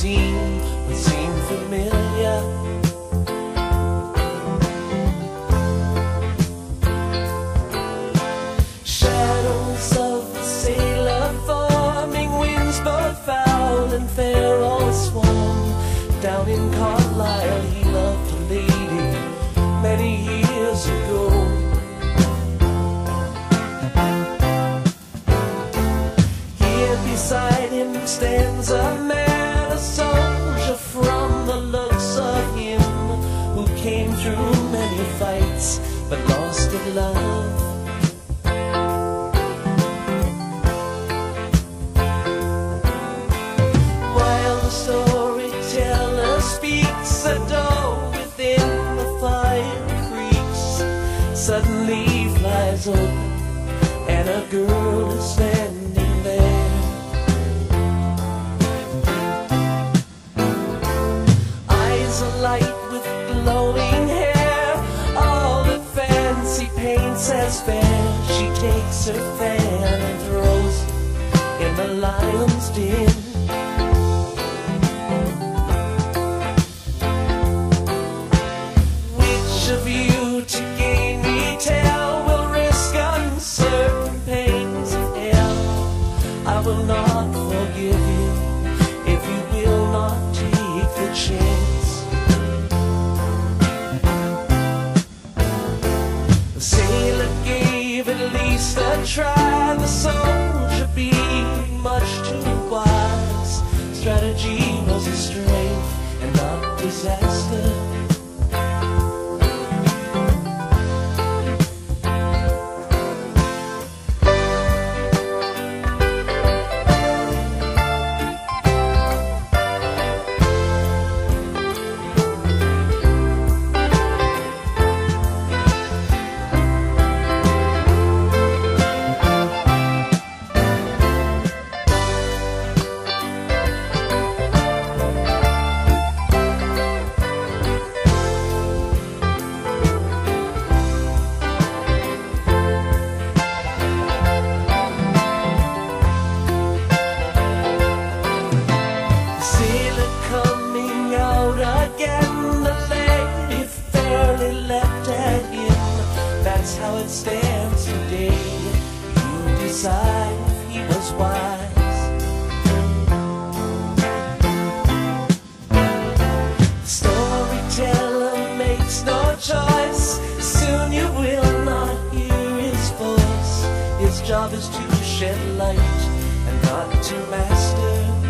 scene would seem familiar. Shadows of the sailor forming winds both foul and fair all swarm. Down in Carlisle he loved a lady many years ago. Here beside him stands a man, open, and a girl is standing there. Eyes alight with glowing hair, all the fancy paints as fair. She takes her fan and throws it in the lion's den. Try, You he was wise. Storyteller makes no choice. Soon you will not hear his voice. His job is to shed light and not to master.